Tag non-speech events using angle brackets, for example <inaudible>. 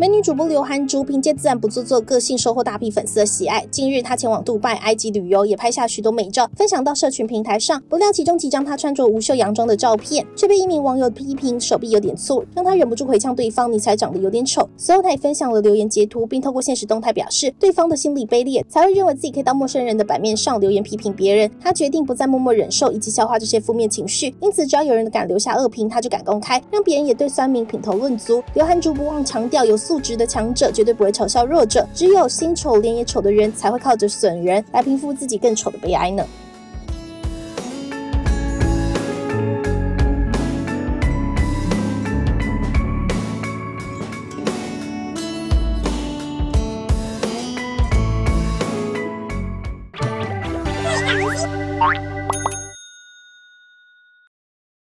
美女主播刘涵竹凭借自然不做作个性，收获大批粉丝的喜爱。近日，她前往杜拜、埃及旅游，也拍下许多美照，分享到社群平台上。不料其中几张她穿着无袖洋装的照片，却被一名网友批评手臂有点粗，让她忍不住回呛对方：“你才长得有点丑。”随后，她也分享了留言截图，并透过现实动态表示，对方的心理卑劣，才会认为自己可以到陌生人的版面上留言批评别人。她决定不再默默忍受以及消化这些负面情绪，因此只要有人敢留下恶评，她就敢公开，让别人也对酸民品头论足。刘涵竹不忘强调，有 <laughs> 素质的强者绝对不会嘲笑弱者，只有心丑脸也丑的人才会靠着损人来平复自己更丑的悲哀呢。<laughs>